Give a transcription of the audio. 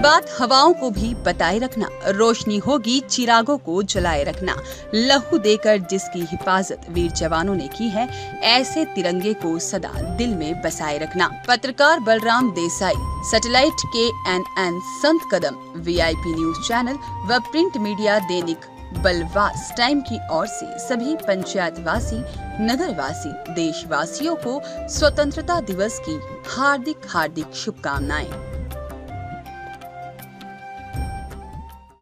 बर्बाद हवाओं को भी बताए रखना, रोशनी होगी चिरागों को जलाए रखना। लहू देकर जिसकी हिफाजत वीर जवानों ने की है, ऐसे तिरंगे को सदा दिल में बसाए रखना। पत्रकार बलराम देसाई, सैटेलाइट के N N Sant Kadam, VIP news channel व प्रिंट मीडिया दैनिक बलवास टाइम की ओर से सभी पंचायत वासी नगर वासी देशवासियों को स्वतंत्रता दिवस की हार्दिक हार्दिक शुभकामनाएँ।